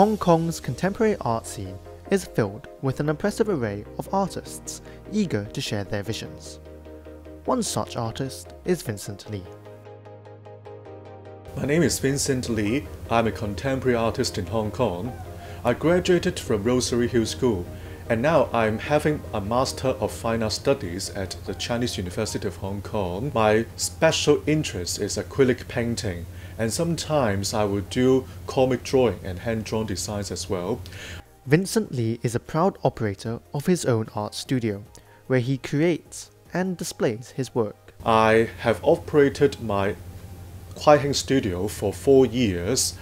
Hong Kong's contemporary art scene is filled with an impressive array of artists eager to share their visions. One such artist is Vincent Lee. My name is Vincent Lee. I'm a contemporary artist in Hong Kong. I graduated from Rosary Hill School and now I'm having a Master of Fine Art Studies at the Chinese University of Hong Kong. My special interest is acrylic painting and sometimes I will do comic drawing and hand-drawn designs as well. Vincent Lee is a proud operator of his own art studio, where he creates and displays his work. I have operated my Kwai Hing studio for four years.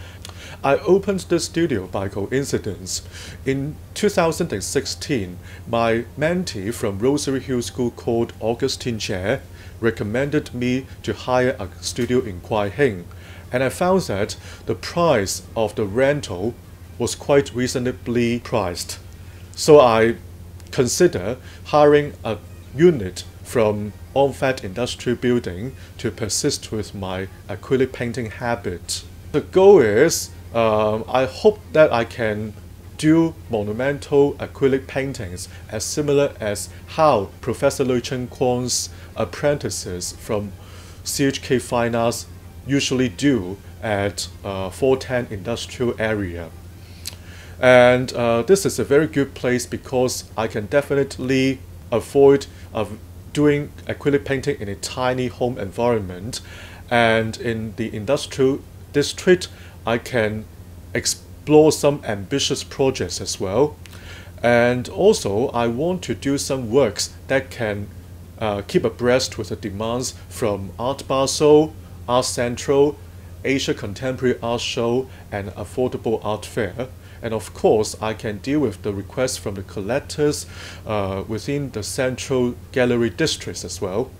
I opened the studio by coincidence. In 2016, my mentee from Rosary Hill School called Augustine Che recommended me to hire a studio in Kwai Hing and I found that the price of the rental was quite reasonably priced. So I consider hiring a unit from OnFat Industrial Building to persist with my acrylic painting habit. The goal is um, I hope that I can do monumental acrylic paintings as similar as how Professor Lui Chun Kwong's apprentices from CUHK Fine Arts usually do at uh, Fo Tan industrial area. And uh, this is a very good place because I can definitely avoid uh, doing acrylic painting in a tiny home environment. And in the industrial district, I can explore some ambitious projects as well. And also, I want to do some works that can uh, keep abreast with the demands from Art Basel, Art Central, Asia Contemporary Art Show, and Affordable Art Fair. And of course, I can deal with the requests from the collectors uh, within the Central Gallery districts as well.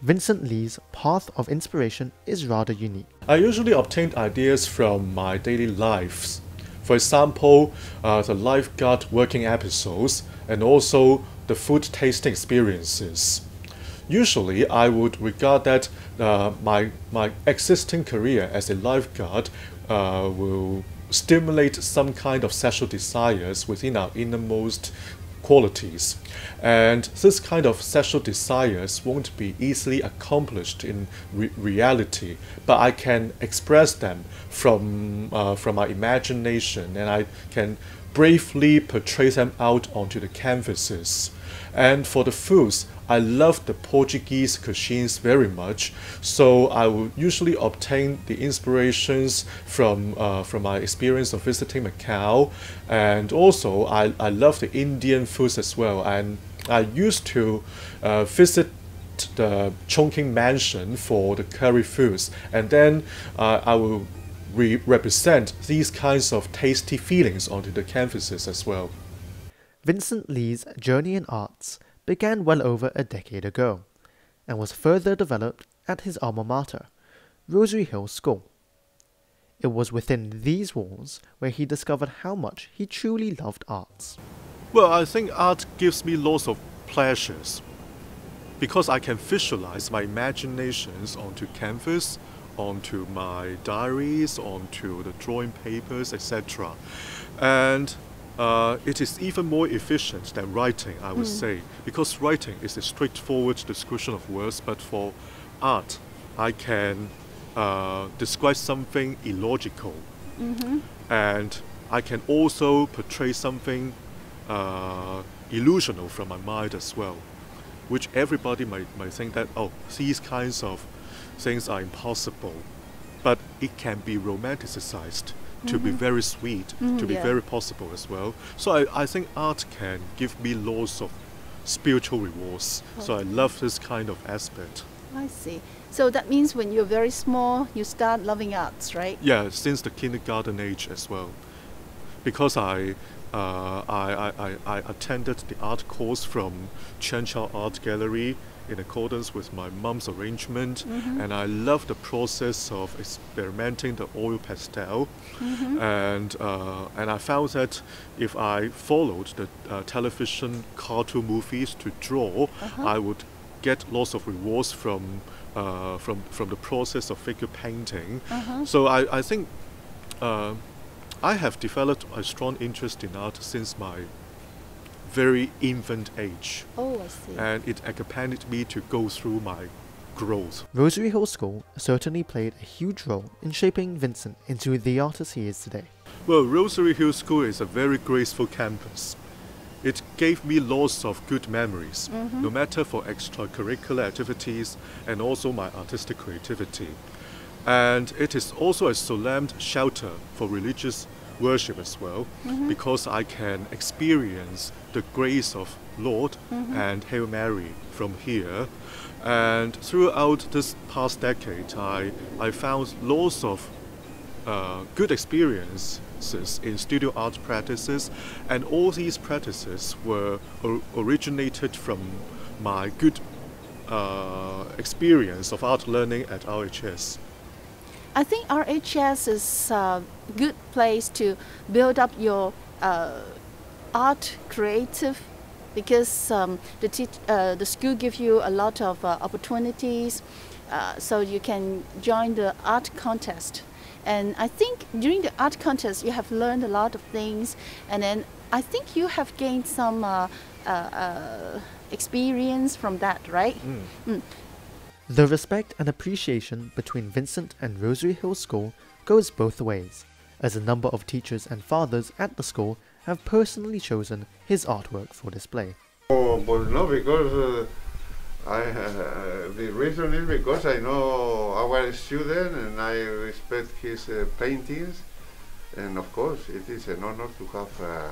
Vincent Lee's path of inspiration is rather unique. I usually obtain ideas from my daily lives. For example, uh, the lifeguard working episodes and also the food tasting experiences. Usually, I would regard that uh, my, my existing career as a lifeguard uh, will stimulate some kind of sexual desires within our innermost qualities. And this kind of sexual desires won't be easily accomplished in re reality, but I can express them from, uh, from my imagination and I can bravely portray them out onto the canvases. And for the foods, I love the Portuguese cuisines very much, so I will usually obtain the inspirations from uh, from my experience of visiting Macau, and also I, I love the Indian foods as well. And I used to uh, visit the Chungking Mansion for the curry foods, and then uh, I will re represent these kinds of tasty feelings onto the canvases as well. Vincent Lee's journey in arts began well over a decade ago and was further developed at his alma mater, Rosary Hill School. It was within these walls where he discovered how much he truly loved arts. Well, I think art gives me lots of pleasures because I can visualize my imaginations onto canvas, onto my diaries, onto the drawing papers, etc. And uh, it is even more efficient than writing, I would mm. say, because writing is a straightforward description of words, but for art, I can uh, describe something illogical, mm-hmm. and I can also portray something uh, illusional from my mind as well, which everybody might, might think that, oh, these kinds of things are impossible, but it can be romanticized to mm-hmm. be very sweet, mm-hmm, to be yeah. very possible as well. So I, I think art can give me lots of spiritual rewards. Okay. So I love this kind of aspect. I see. So that means when you're very small, you start loving arts, right? Yeah, since the kindergarten age as well. Because I uh, I, I, I attended the art course from Chen Chao Art Gallery in accordance with my mom's arrangement, mm-hmm. and I love the process of experimenting the oil pastel, mm-hmm. and uh, and I found that if I followed the uh, television cartoon movies to draw, uh-huh. I would get lots of rewards from uh, from from the process of figure painting. Uh-huh. So I I think uh, I have developed a strong interest in art since my very infant age, Oh, I see. and it accompanied me to go through my growth. Rosary Hill School certainly played a huge role in shaping Vincent into the artist he is today. Well, Rosary Hill School is a very graceful campus. It gave me lots of good memories, mm-hmm. no matter for extracurricular activities and also my artistic creativity. And it is also a solemn shelter for religious worship as well, mm-hmm. because I can experience the grace of Lord and Hail Mary from here. And throughout this past decade, I, I found lots of uh, good experiences in studio art practices, and all these practices were or- originated from my good uh, experience of art learning at RHS. I think RHS is a good place to build up your uh, art creative because um, the, teach, uh, the school gives you a lot of uh, opportunities uh, so you can join the art contest. And i think during the art contest you have learned a lot of things. And then i think you have gained some uh, uh, uh, experience from that right? Mm. The respect and appreciation between Vincent and Rosary Hill School goes both ways, as a number of teachers and fathers at the school have personally chosen his artwork for display. Oh, but no, because uh, I uh, the reason is because I know our student and I respect his uh, paintings, and of course it is an honor to have uh,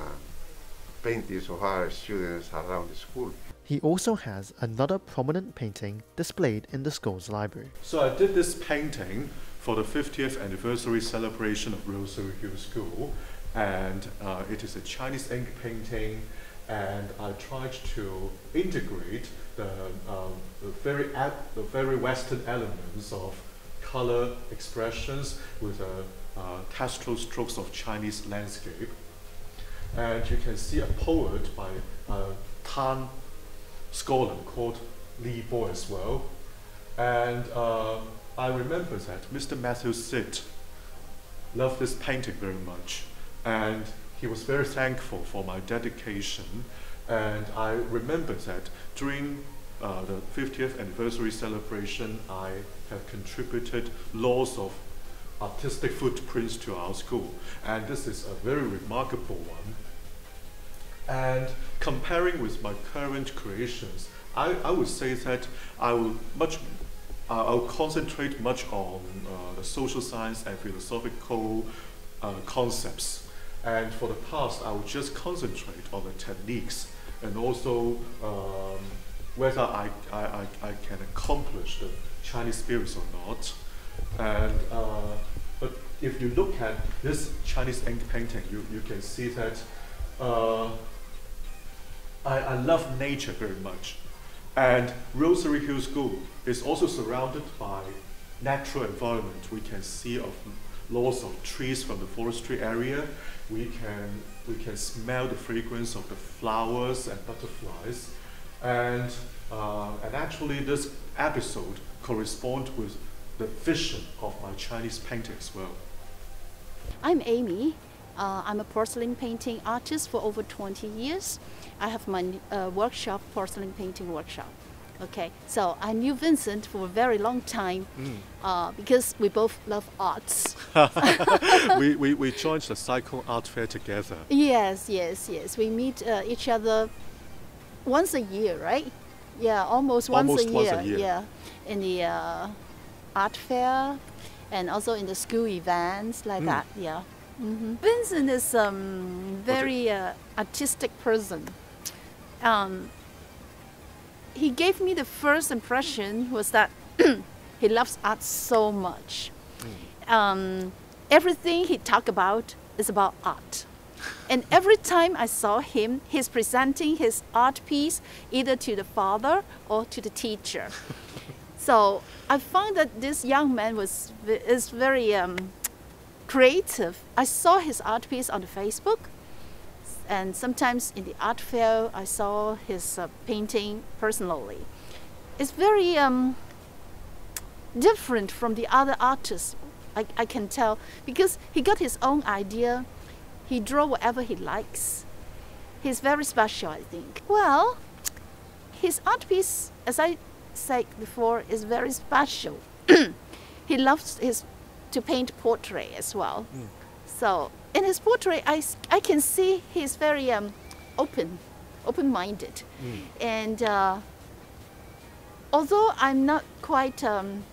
paintings of our students around the school. He also has another prominent painting displayed in the school's library. So I did this painting for the 50th anniversary celebration of Rosary Hill School, and uh, it is a Chinese ink painting, and I tried to integrate the, um, the very the very Western elements of color expressions with uh, uh, textural strokes of Chinese landscape. And you can see a poet by a Tang scholar called Li Bo as well. And uh, I remember that Mr. Matthew Sitt loved this painting very much. And he was very thankful for my dedication. And I remember that during uh, the 50th anniversary celebration, I have contributed lots of artistic footprints to our school. And this is a very remarkable one. And comparing with my current creations, I, I would say that I will much I'll concentrate much on uh, the social science and philosophical uh, concepts. And for the past, I will just concentrate on the techniques and also um, whether I, I, I, I can accomplish the Chinese spirits or not. And uh, but if you look at this Chinese ink painting, you, you can see that uh, I, I love nature very much. And Rosary Hill School is also surrounded by natural environment. We can see of lots of trees from the forestry area. We can we can smell the fragrance of the flowers and butterflies. And uh, and actually this episode corresponds with the vision of my Chinese painting as well. I'm Amy. Uh, I'm a porcelain painting artist for over 20 years. I have my uh, workshop, porcelain painting workshop. Okay, so I knew Vincent for a very long time uh, because we both love arts. we, we, we joined the Cycle Art Fair together. yes, yes, yes. We meet uh, each other once a year, right? Yeah, almost once, Almost a, once year. a year. Yeah, in the uh, art fair and also in the school events like Mm. that. Yeah. hmm Vincent is um, very uh, artistic person. Um, he gave me the first impression was that he loves art so much. Um, everything he talked about is about art. And every time I saw him, he's presenting his art piece either to the father or to the teacher. so I found that this young man was is very um, creative. I saw his art piece on the Facebook, and sometimes in the art fair, I saw his uh, painting personally. It's very um, different from the other artists. I, I can tell because he got his own idea He draw whatever he likes. He's very special, I think. Well, his art piece, as I said before, is very special. he loves his to paint portrait as well. So in his portrait, I, I can see he's very um, open, open-minded, and uh, although I'm not quite um,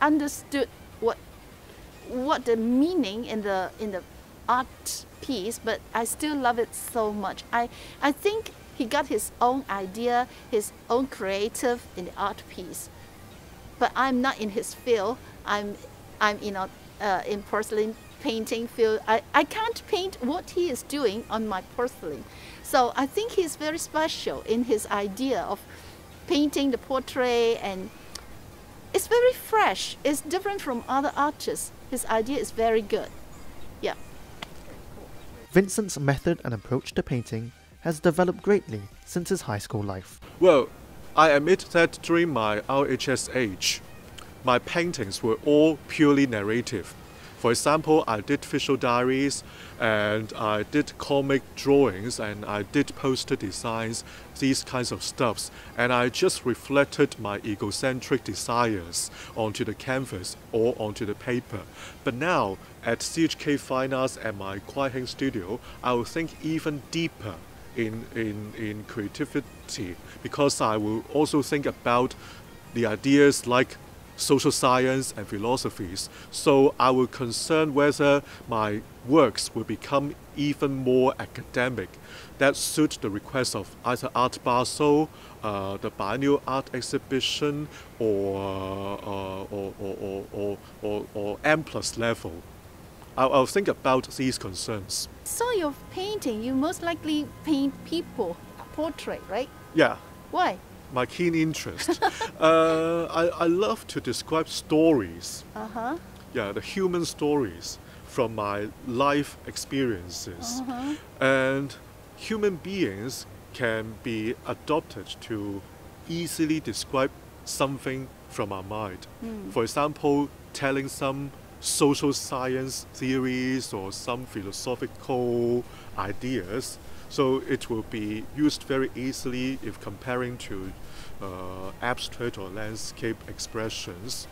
understood what what the meaning in the in the art piece, but I still love it so much. I I think he got his own idea, his own creative in the art piece. But I'm not in his field. I'm I'm in a uh, in porcelain painting feel I, I can't paint what he is doing on my porcelain. So I think he's very special in his idea of painting the portrait and it's very fresh. It's different from other artists. His idea is very good. Yeah. Vincent's method and approach to painting has developed greatly since his high school life. Well, I admit that during my RHS age, my paintings were all purely narrative. For example, I did visual diaries and I did comic drawings and I did poster designs, these kinds of stuffs. And I just reflected my egocentric desires onto the canvas or onto the paper. But now, at CUHK Fine Arts and my Kwai Hing studio, I will think even deeper in, in, in creativity because I will also think about the ideas like social science and philosophies. So I will concern whether my works will become even more academic that suit the request of either Art Basel, uh, the biennial art exhibition, or, uh, or, or, or, or, or, or M plus level. I'll, I'll think about these concerns. So your painting, you most likely paint people, portrait, right? Yeah, Why? My keen interest. uh, I, I love to describe stories, Uh huh. yeah, the human stories from my life experiences. Uh-huh. And human beings can be adopted to easily describe something from our mind. For example, telling some social science theories or some philosophical ideas. So it will be used very easily if comparing to uh, abstract or landscape expressions.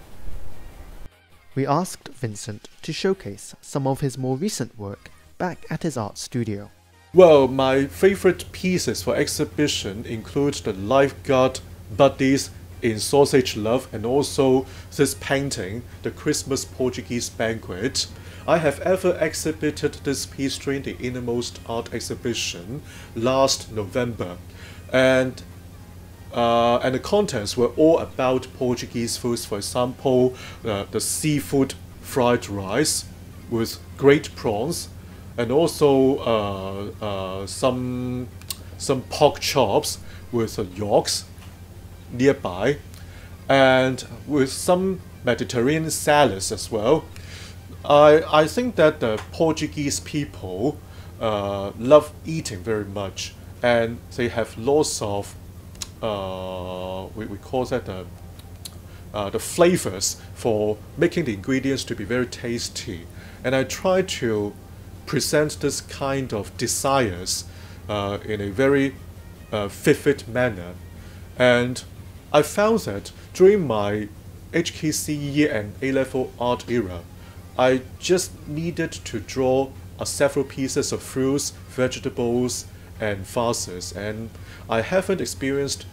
We asked Vincent to showcase some of his more recent work back at his art studio. Well, my favorite pieces for exhibition include the lifeguard buddies in Sausage Love and also this painting, the Christmas Portuguese Banquet. I have ever exhibited this piece during the Innermost Art Exhibition last November. And uh, and the contents were all about Portuguese foods. For example, uh, the seafood fried rice with great prawns, and also uh, uh, some some pork chops with yolks nearby, and with some Mediterranean salads as well. I, I think that the Portuguese people uh, love eating very much, and they have lots of uh, we, we call that the uh, the flavors for making the ingredients to be very tasty. And I try to present this kind of desires uh, in a very uh, vivid manner. And I found that during my HKCE and A level art era, I just needed to draw uh, several pieces of fruits, vegetables, and vases, and I haven't experienced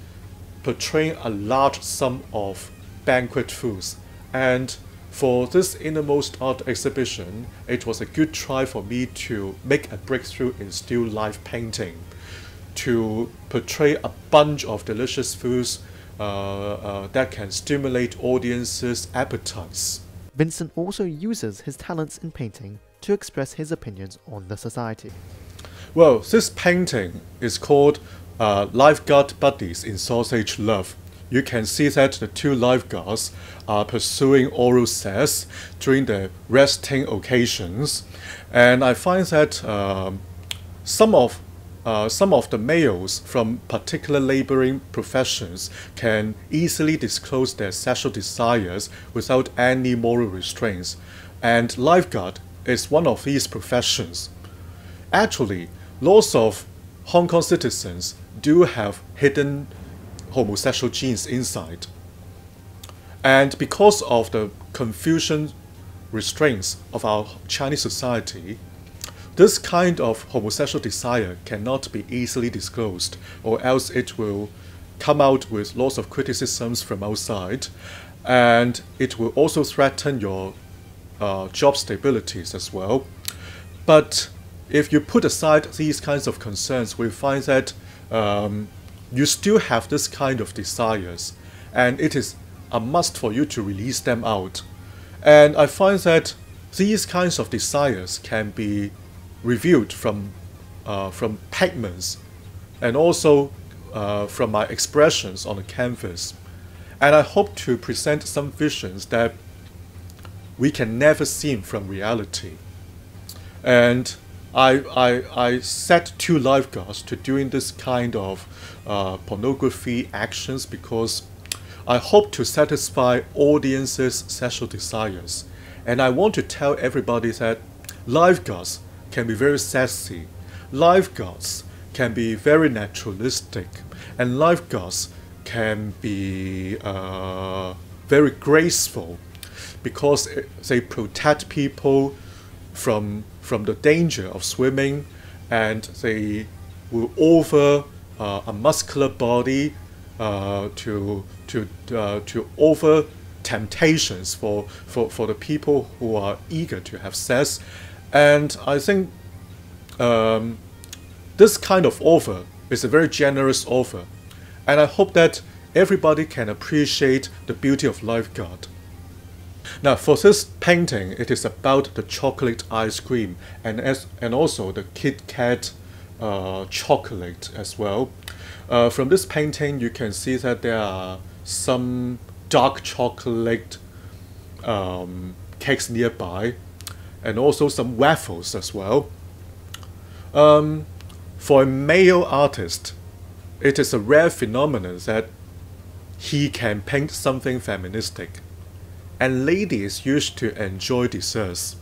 portraying a large sum of banquet foods. And for this innermost art exhibition, it was a good try for me to make a breakthrough in still life painting, to portray a bunch of delicious foods uh, uh, that can stimulate audiences' appetites. Vincent also uses his talents in painting to express his opinions on the society. Well, this painting is called uh, Lifeguard Buddies in Sausage Love. You can see that the two lifeguards are pursuing oral sex during the resting occasions, and I find that um, some of uh, some of the males from particular laboring professions can easily disclose their sexual desires without any moral restraints, and lifeguard is one of these professions. actually, lots of Hong Kong citizens do have hidden homosexual genes inside. And because of the Confucian restraints of our Chinese society, this kind of homosexual desire cannot be easily disclosed, or else it will come out with lots of criticisms from outside, and it will also threaten your uh, job stabilities as well. But if you put aside these kinds of concerns, we find that um, you still have this kind of desires, and it is a must for you to release them out. And I find that these kinds of desires can be revealed from uh, from pigments, and also uh, from my expressions on the canvas. And I hope to present some visions that we can never see from reality. And I, I, I set two lifeguards to doing this kind of uh, pornography actions because I hope to satisfy audiences' sexual desires. And I want to tell everybody that lifeguards can be very sassy. Lifeguards can be very naturalistic. And lifeguards can be uh, very graceful because they protect people from from the danger of swimming, and they will offer uh, a muscular body uh, to to uh, to offer temptations for, for for the people who are eager to have sex, and I think um, this kind of offer is a very generous offer, and I hope that everybody can appreciate the beauty of lifeguard. Now for this painting, it is about the chocolate ice cream and as and also the Kit Kat uh, chocolate as well. Uh, from this painting, you can see that there are some dark chocolate um, cakes nearby, and also some waffles as well. Um, for a male artist, it is a rare phenomenon that he can paint something feministic and ladies used to enjoy desserts.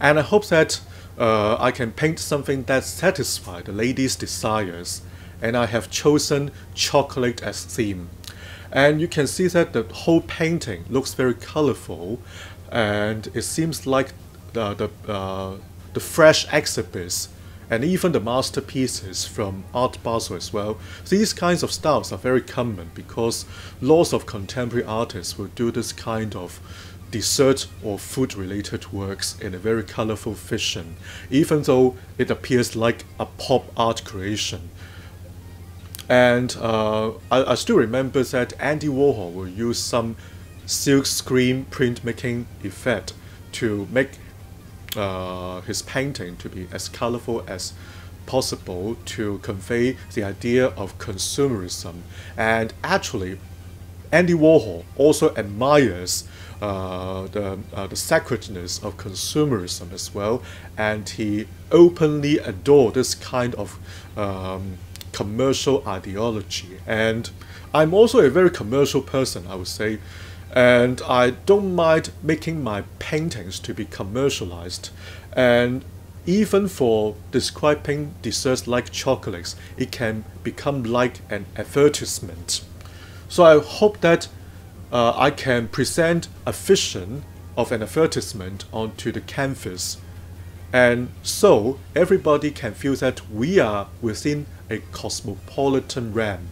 And I hope that uh, I can paint something that satisfies the ladies' desires. And I have chosen chocolate as theme. And you can see that the whole painting looks very colorful, and it seems like the the, uh, the fresh exhibits and even the masterpieces from Art Basel as well. These kinds of styles are very common because lots of contemporary artists will do this kind of dessert or food related works in a very colorful fashion, even though it appears like a pop art creation. And uh, I, I still remember that Andy Warhol will use some silk screen printmaking effect to make uh, his painting to be as colorful as possible to convey the idea of consumerism. And actually, Andy Warhol also admires uh, the, uh, the sacredness of consumerism as well, and he openly adored this kind of um, commercial ideology. And I'm also a very commercial person, I would say and I don't mind making my paintings to be commercialized. And even for describing desserts like chocolates, it can become like an advertisement. So I hope that uh, I can present a vision of an advertisement onto the canvas. And so everybody can feel that we are within a cosmopolitan realm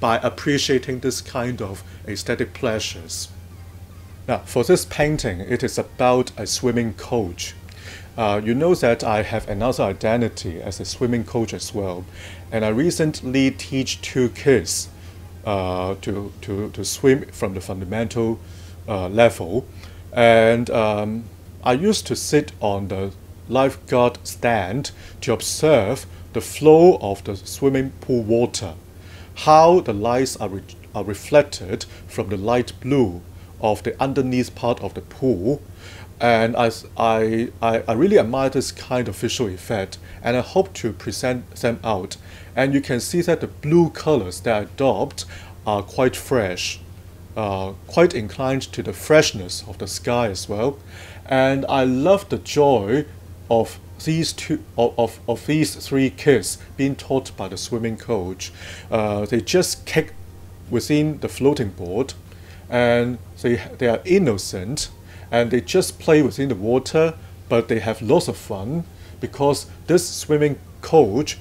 by appreciating this kind of aesthetic pleasures. Now, for this painting, it is about a swimming coach. Uh, you know that I have another identity as a swimming coach as well, and I recently teach two kids uh, to, to, to swim from the fundamental uh, level, and um, I used to sit on the lifeguard stand to observe the flow of the swimming pool water how the lights are, re are reflected from the light blue of the underneath part of the pool. And I, I, I really admire this kind of visual effect and I hope to present them out. And you can see that the blue colors that I adopt are quite fresh, uh, quite inclined to the freshness of the sky as well. And I love the joy of these two of, of, these three kids being taught by the swimming coach, uh, they just kick within the floating board, and they they are innocent, and they just play within the water, but they have lots of fun because this swimming coach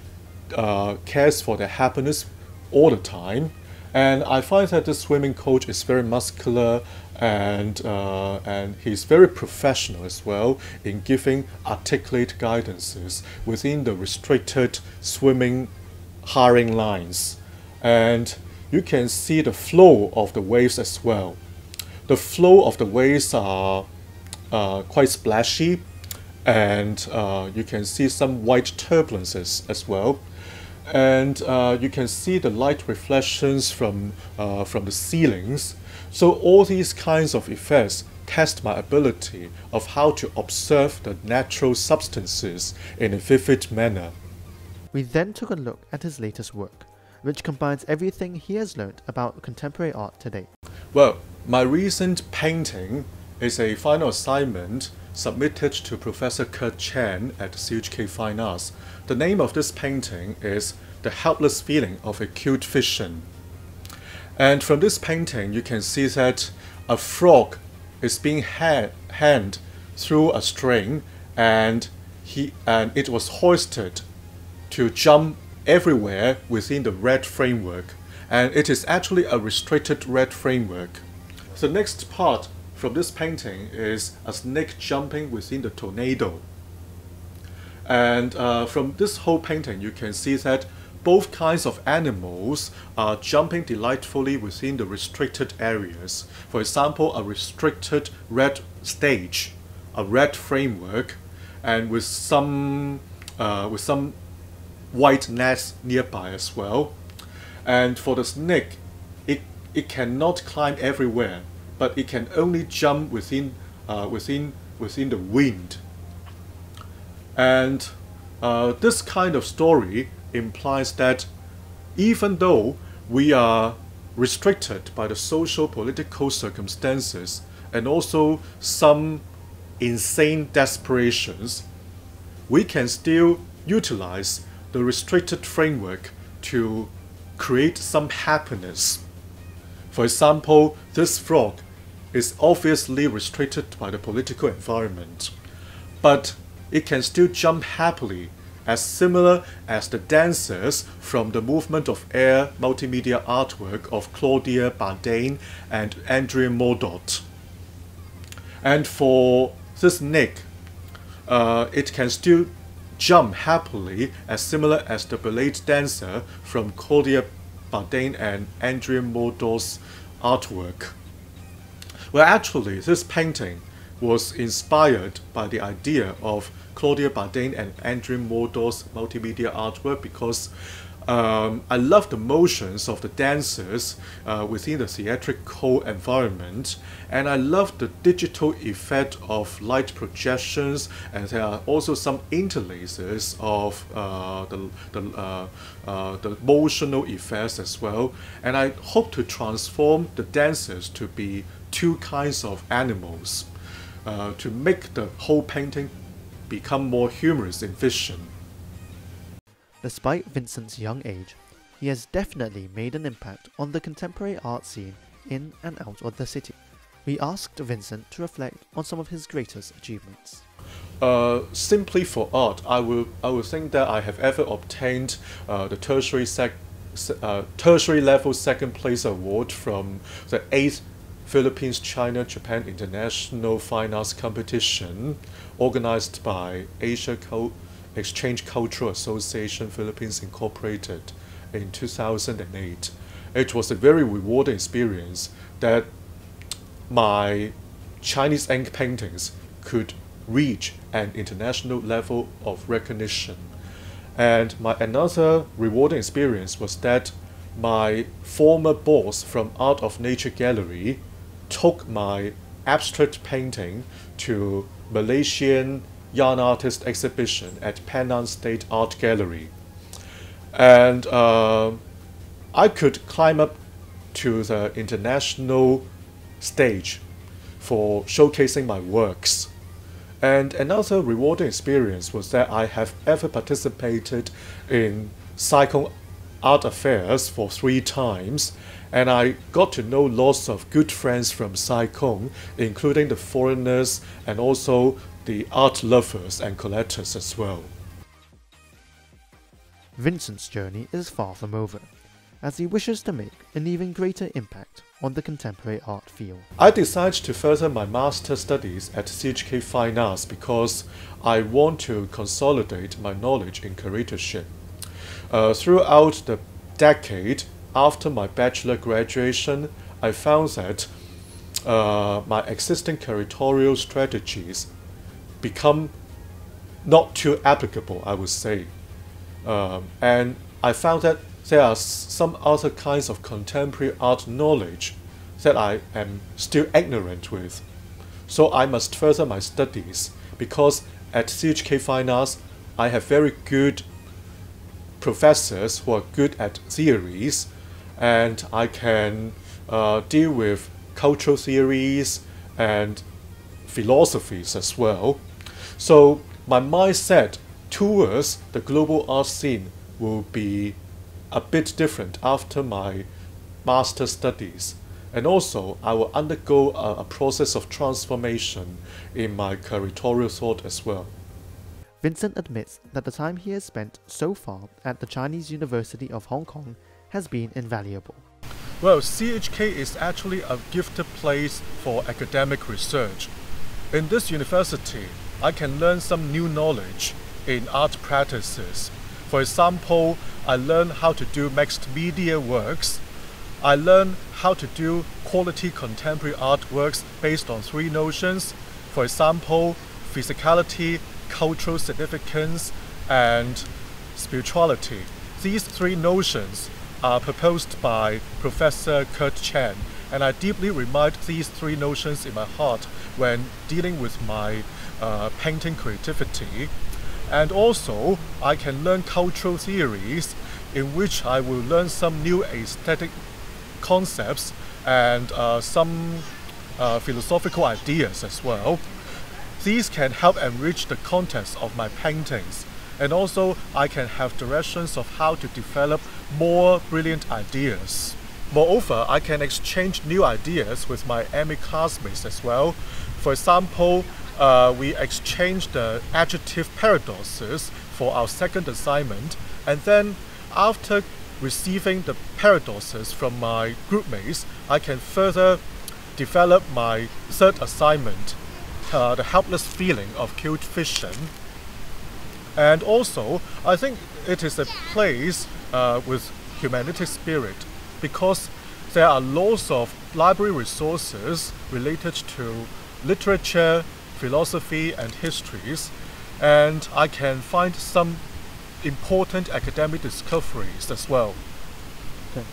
uh, cares for their happiness all the time. And I find that this swimming coach is very muscular and uh, and he's very professional as well in giving articulate guidances within the restricted swimming hiring lines. And you can see the flow of the waves as well. The flow of the waves are uh, quite splashy and uh, you can see some white turbulences as well and uh, you can see the light reflections from uh, from the ceilings so all these kinds of effects test my ability of how to observe the natural substances in a vivid manner We then took a look at his latest work, which combines everything he has learnt about contemporary art today. well my recent painting is a final assignment submitted to Professor Kurt Chan at CUHK Fine Arts. The name of this painting is The Helpless Feeling of Acute Vision. And from this painting, you can see that a frog is being ha- hanged through a string, and he and it was hoisted to jump everywhere within the red framework, and it is actually a restricted red framework. The next part from this painting is a snake jumping within the tornado. And uh, from this whole painting, you can see that both kinds of animals are jumping delightfully within the restricted areas. For example, a restricted red stage, a red framework, and with some uh, with some white nets nearby as well. And for the snake, it it cannot climb everywhere, but it can only jump within uh, within within the wind. And uh, this kind of story implies that even though we are restricted by the social political circumstances and also some insane desperations, we can still utilize the restricted framework to create some happiness. For example, this frog is obviously restricted by the political environment, but it can still jump happily as similar as the dancers from the Movement of Air multimedia artwork of Claudia Bardainne and Andrea Mondot. And for this Nick, uh, it can still jump happily as similar as the ballet dancer from Claudia Bardainne and Andrea Mondot's artwork. Well, actually, this painting was inspired by the idea of Claudia Bardainne and Andrew Mondot's multimedia artwork because um, I love the motions of the dancers uh, within the theatrical environment, and I love the digital effect of light projections, and there are also some interlaces of uh, the the, uh, uh, the motional effects as well. And I hope to transform the dancers to be two kinds of animals, uh, to make the whole painting become more humorous in vision. Despite Vincent's young age, he has definitely made an impact on the contemporary art scene in and out of the city. We asked Vincent to reflect on some of his greatest achievements. Uh, simply for art, I will I will think that I have ever obtained uh, the tertiary sec, uh, tertiary level second place award from the eighth Philippines China Japan International Fine Arts Competition, organized by Asia Cul- Exchange Cultural Association Philippines Incorporated in 2008. It was a very rewarding experience that my Chinese ink paintings could reach an international level of recognition. And my another rewarding experience was that my former boss from Art of Nature Gallery took my abstract painting to Malaysian Young Artist exhibition at Penang State Art Gallery. And uh, I could climb up to the international stage for showcasing my works. And another rewarding experience was that I have ever participated in Sai Kung art affairs for three times, and I got to know lots of good friends from Sai Kung, including the foreigners and also the art lovers and collectors as well. Vincent's journey is far from over, as he wishes to make an even greater impact on the contemporary art field. I decided to further my master's studies at CUHK Fine Arts because I want to consolidate my knowledge in curatorship. Uh, throughout the decade after my bachelor graduation, I found that uh, my existing curatorial strategies become not too applicable, I would say. Um, and I found that there are some other kinds of contemporary art knowledge that I am still ignorant with. So I must further my studies because at CUHK Fine Arts I have very good professors who are good at theories and I can uh, deal with cultural theories and philosophies as well. So my mindset towards the global art scene will be a bit different after my master studies. And also, I will undergo a, a process of transformation in my curatorial thought as well. Vincent admits that the time he has spent so far at the Chinese University of Hong Kong has been invaluable. Well, CUHK is actually a gifted place for academic research. In this university, I can learn some new knowledge in art practices. For example, I learned how to do mixed media works. I learned how to do quality contemporary artworks based on three notions. For example, physicality, cultural significance, and spirituality. These three notions are proposed by Professor Kurt Chan, and I deeply remind these three notions in my heart when dealing with my uh, painting creativity. And also, I can learn cultural theories in which I will learn some new aesthetic concepts and uh, some uh, philosophical ideas as well. These can help enrich the contents of my paintings. And also, I can have directions of how to develop more brilliant ideas. Moreover, I can exchange new ideas with my MA classmates as well. For example, uh, we exchanged the adjective paradoxes for our second assignment, and then after receiving the paradoxes from my groupmates, I can further develop my third assignment, uh, the helpless feeling of cute fiction. And also, I think it is a place uh, with humanitic spirit because there are lots of library resources related to literature, philosophy, and histories, and I can find some important academic discoveries as well. Okay.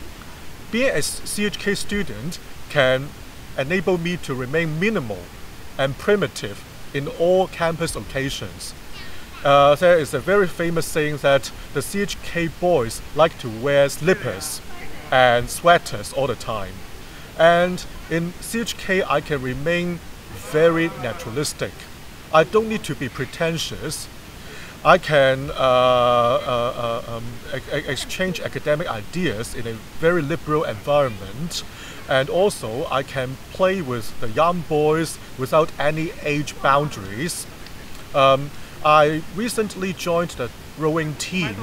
Being a CUHK student can enable me to remain minimal and primitive in all campus occasions. Uh, there is a very famous saying that the CUHK boys like to wear slippers and sweaters all the time. And in CUHK, I can remain very naturalistic. I don't need to be pretentious. I can uh, uh, uh um, exchange academic ideas in a very liberal environment. And also, I can play with the young boys without any age boundaries. Um, I recently joined the rowing team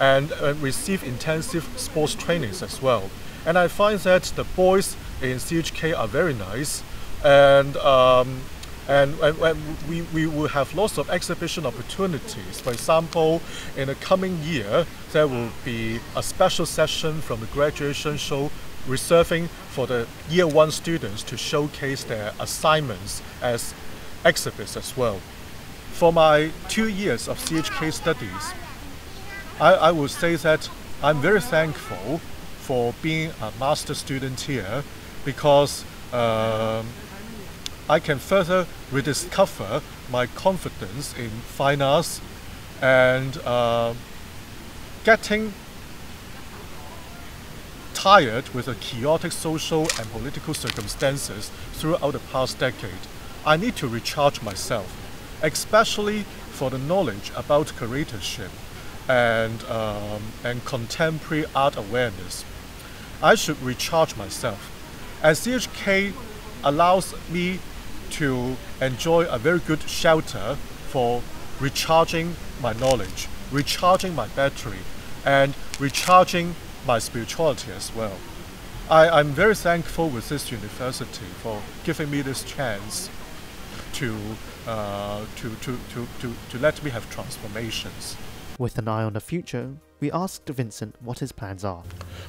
and uh, receive intensive sports trainings as well. And I find that the boys in CUHK are very nice and um, and, and, and, we, we will have lots of exhibition opportunities. For example, in the coming year, there will be a special session from the graduation show reserving for the year one students to showcase their assignments as exhibits as well. For my two years of CUHK studies, I, I would say that I'm very thankful for being a master student here because um, I can further rediscover my confidence in fine arts and uh, getting tired with the chaotic social and political circumstances throughout the past decade. I need to recharge myself. Especially for the knowledge about curatorship and, um, and contemporary art awareness. I should recharge myself. And CUHK allows me to enjoy a very good shelter for recharging my knowledge, recharging my battery, and recharging my spirituality as well. I, I'm very thankful with this university for giving me this chance to, uh, to, to, to, to, to let me have transformations. With an eye on the future, we asked Vincent what his plans are.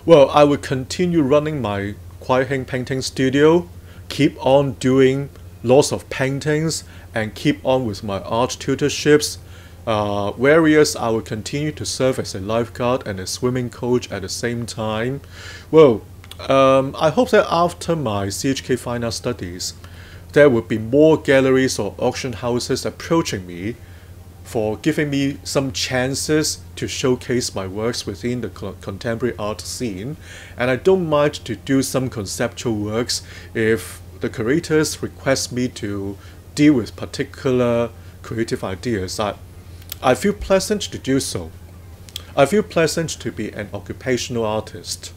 Well, I will continue running my Kwai Hing painting studio, keep on doing lots of paintings, and keep on with my art tutorships. Uh, whereas I will continue to serve as a lifeguard and a swimming coach at the same time. Well, um, I hope that after my CUHK final Studies, there will be more galleries or auction houses approaching me for giving me some chances to showcase my works within the co- contemporary art scene. And I don't mind to do some conceptual works if the curators request me to deal with particular creative ideas. I, I feel pleasant to do so. I feel pleasant to be an occupational artist.